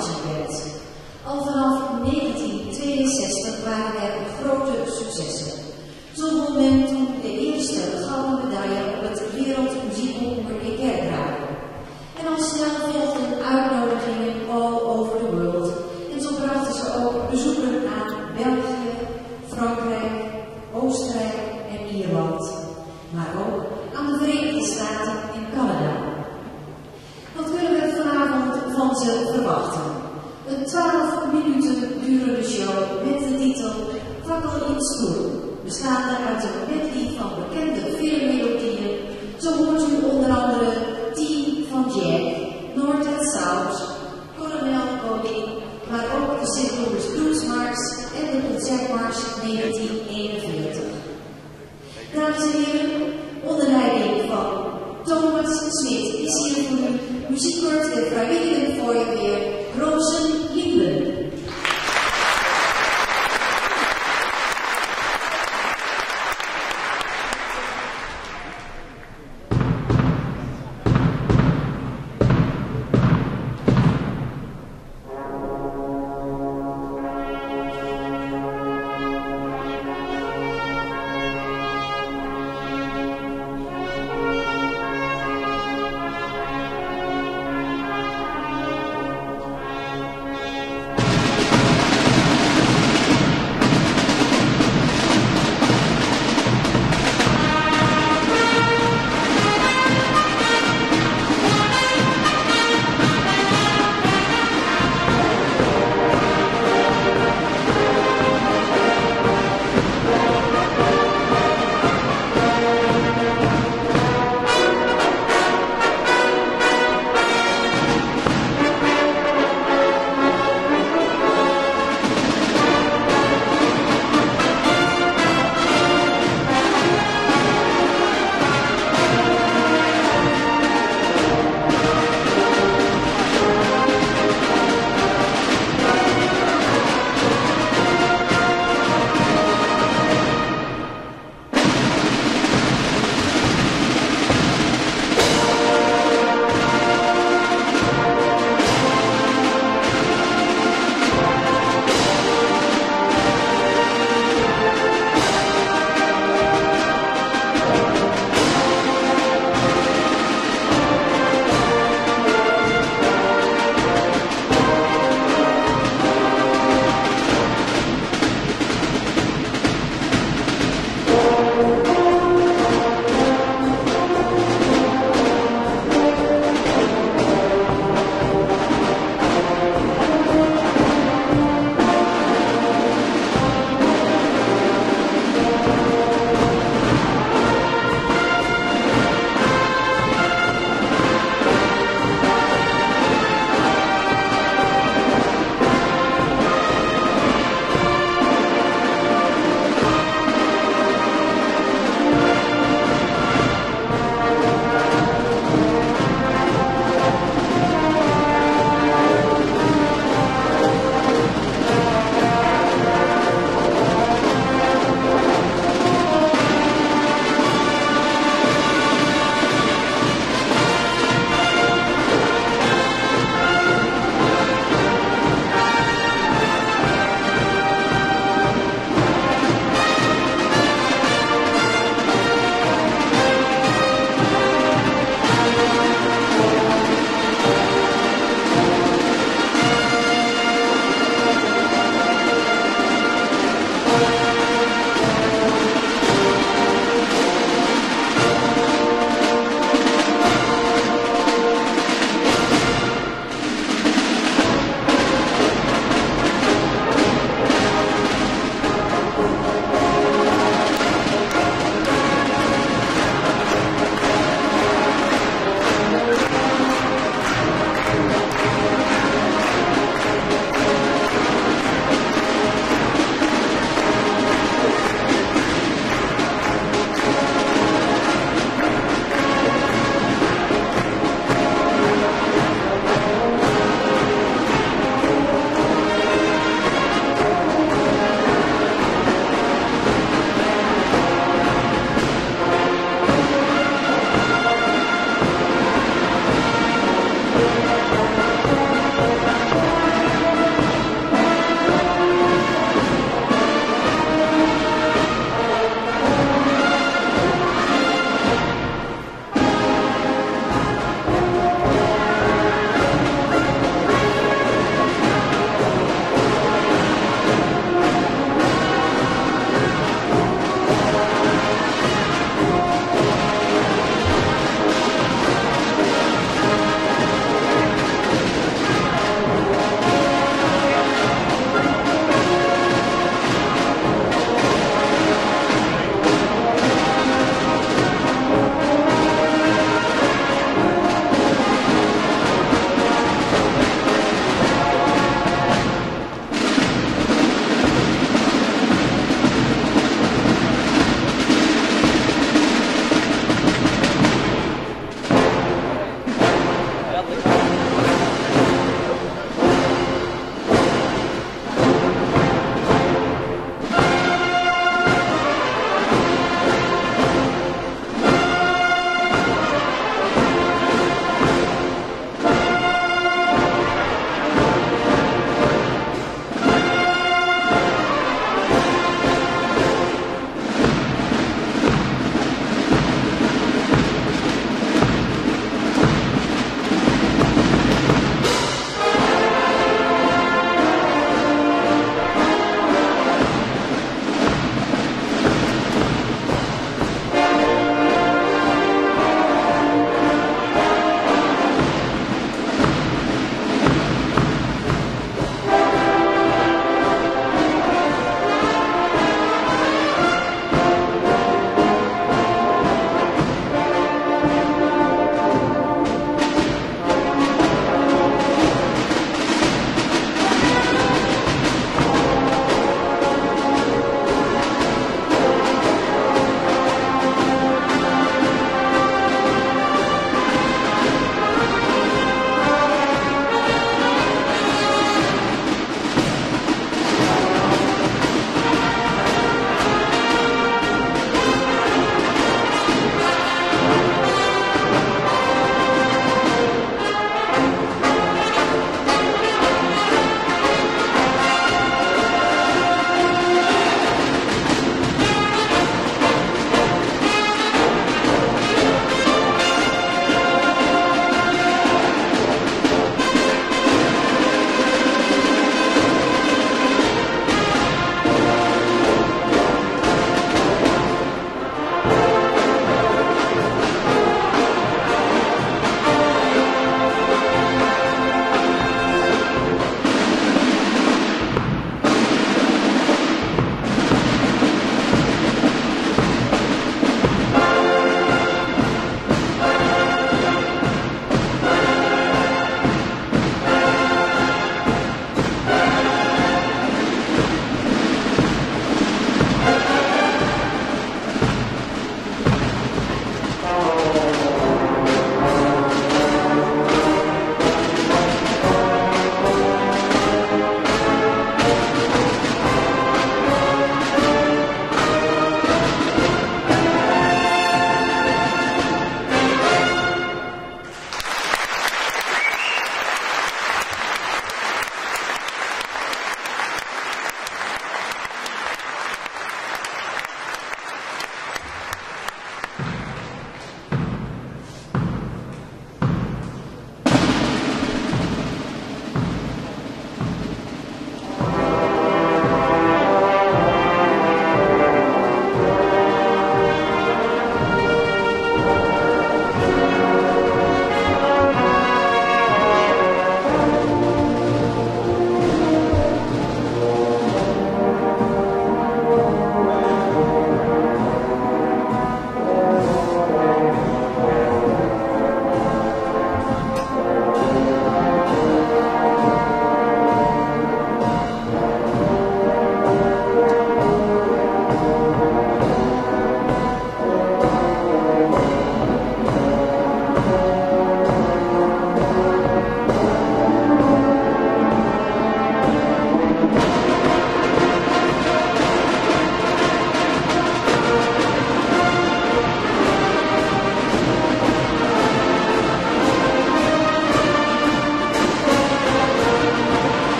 Al vanaf 1962 waren er grote successen. Zo won men toen de eerste gouden medaille op het Wereldmuziekonker in Kerkrade. En al snel veel dansschool bestaat daaruit een medley van bekende filmmelodieën. Zo hoort u onder andere